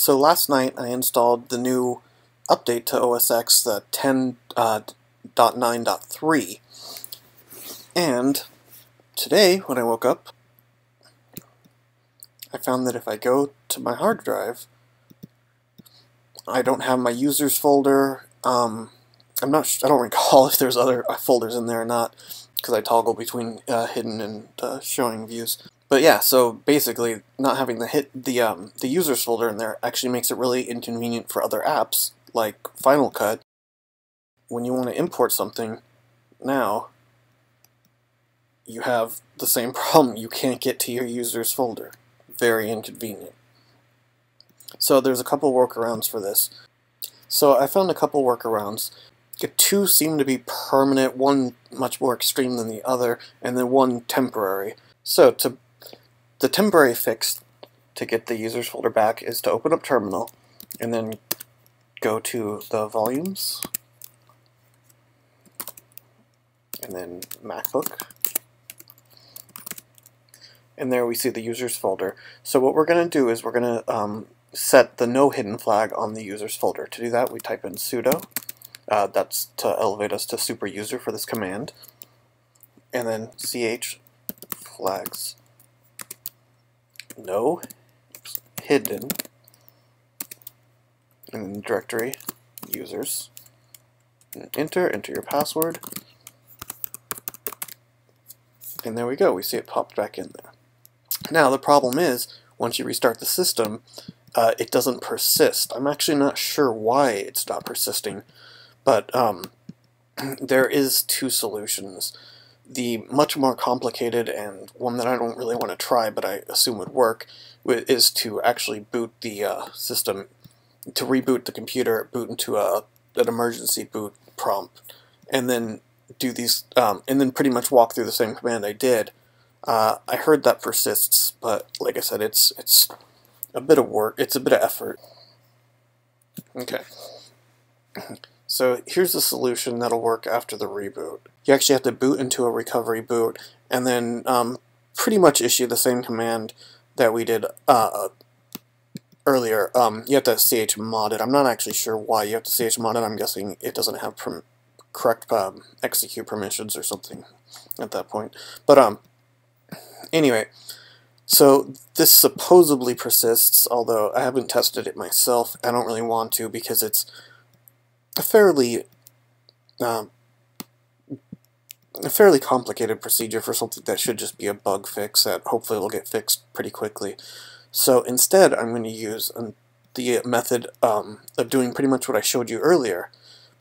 So last night I installed the new update to OS X, the 10.9.3, and today when I woke up, I found that if I go to my hard drive, I don't have my users folder. Um, I'm not. I don't recall if there's other folders in there or not because I toggle between uh, hidden and uh, showing views. But yeah, so basically, not having the hit the um, the users folder in there actually makes it really inconvenient for other apps like Final Cut. When you want to import something, now you have the same problem. You can't get to your users folder. Very inconvenient. So there's a couple workarounds for this. So I found a couple workarounds. The Two seem to be permanent, one much more extreme than the other, and then one temporary. So to the temporary fix to get the users folder back is to open up terminal and then go to the volumes and then MacBook and there we see the users folder. So what we're going to do is we're going to um, set the no hidden flag on the users folder. To do that we type in sudo, uh, that's to elevate us to super user for this command, and then ch flags no hidden in the directory users. and Enter, enter your password. And there we go, we see it popped back in there. Now the problem is, once you restart the system, uh, it doesn't persist. I'm actually not sure why it's not persisting, but um, there is two solutions. The much more complicated and one that I don't really want to try, but I assume would work, is to actually boot the uh, system, to reboot the computer, boot into a an emergency boot prompt, and then do these, um, and then pretty much walk through the same command I did. Uh, I heard that persists, but like I said, it's it's a bit of work. It's a bit of effort. Okay. So here's the solution that'll work after the reboot. You actually have to boot into a recovery boot and then um, pretty much issue the same command that we did uh, earlier. Um, you have to chmod it. I'm not actually sure why you have to chmod it. I'm guessing it doesn't have correct um, execute permissions or something at that point. But um, anyway, so this supposedly persists, although I haven't tested it myself. I don't really want to because it's a fairly um, a fairly complicated procedure for something that should just be a bug fix that hopefully will get fixed pretty quickly. So instead, I'm going to use the method um, of doing pretty much what I showed you earlier,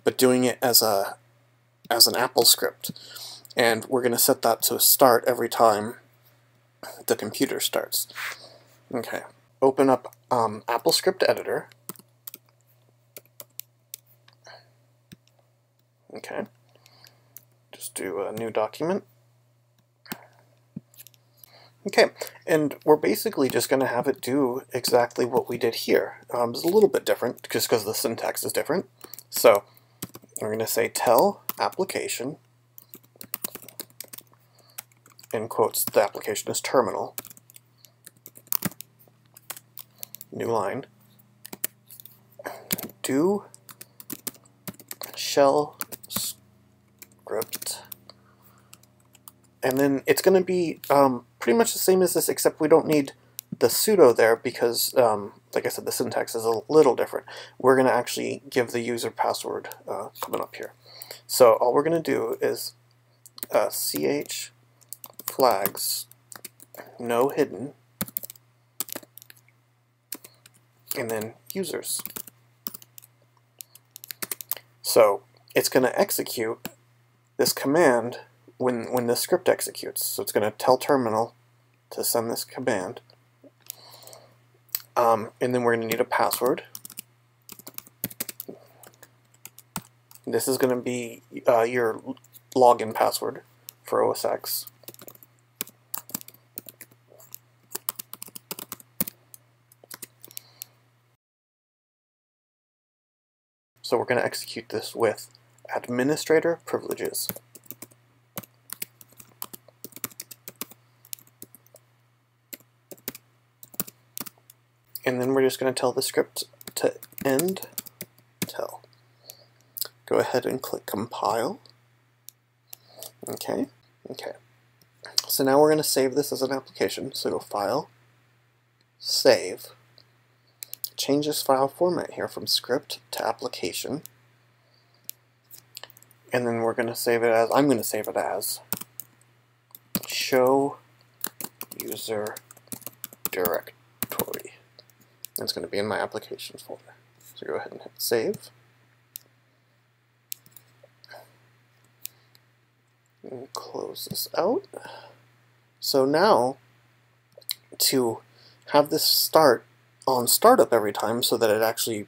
but doing it as a as an AppleScript. And we're going to set that to start every time the computer starts. Okay, open up um, AppleScript Editor. Okay, just do a new document. Okay, and we're basically just going to have it do exactly what we did here. Um, it's a little bit different, just because the syntax is different. So, we're going to say tell application in quotes, the application is terminal. New line. Do shell script. And then it's going to be um, pretty much the same as this, except we don't need the sudo there because, um, like I said, the syntax is a little different. We're going to actually give the user password uh, coming up here. So all we're going to do is uh, ch flags, no hidden, and then users. So it's going to execute this command when, when the script executes. So it's going to tell terminal to send this command. Um, and then we're going to need a password. This is going to be uh, your login password for OS X. So we're going to execute this with administrator privileges. And then we're just going to tell the script to end tell. Go ahead and click compile. Okay, okay. So now we're going to save this as an application. So go File, Save. Change this file format here from script to application. And then we're going to save it as, I'm going to save it as show user directory. It's going to be in my applications folder. So go ahead and hit save. And close this out. So now, to have this start on startup every time so that it actually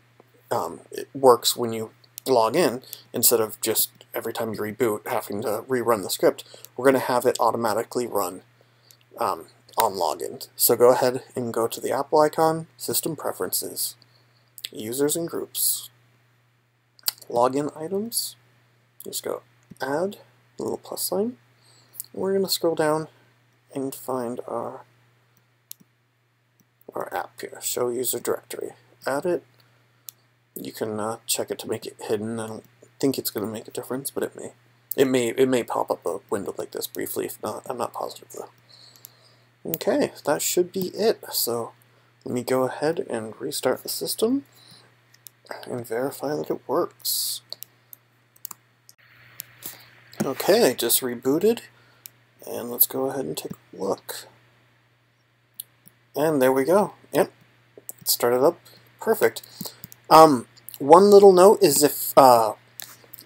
um, it works when you log in, instead of just every time you reboot having to rerun the script, we're going to have it automatically run um, on login. So go ahead and go to the Apple icon, System Preferences, Users and Groups, Login Items, just go Add, little plus sign. We're going to scroll down and find our our app here, show user directory. Add it. You can uh, check it to make it hidden. I don't think it's going to make a difference, but it may. It may it may pop up a window like this briefly. If not, I'm not positive though. Okay, that should be it. So let me go ahead and restart the system and verify that it works. Okay, I just rebooted and let's go ahead and take a look. And there we go. Yep, it started up. Perfect. Um, one little note is if uh,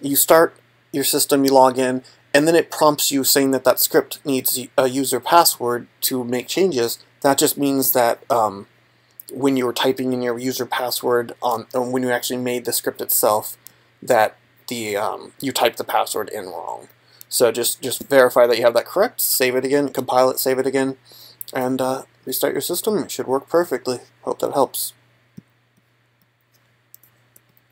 you start your system, you log in, and then it prompts you saying that that script needs a user password to make changes, that just means that um, when you were typing in your user password on when you actually made the script itself, that the um, you typed the password in wrong. So just just verify that you have that correct, save it again, compile it, save it again, and uh, restart your system. It should work perfectly. Hope that helps.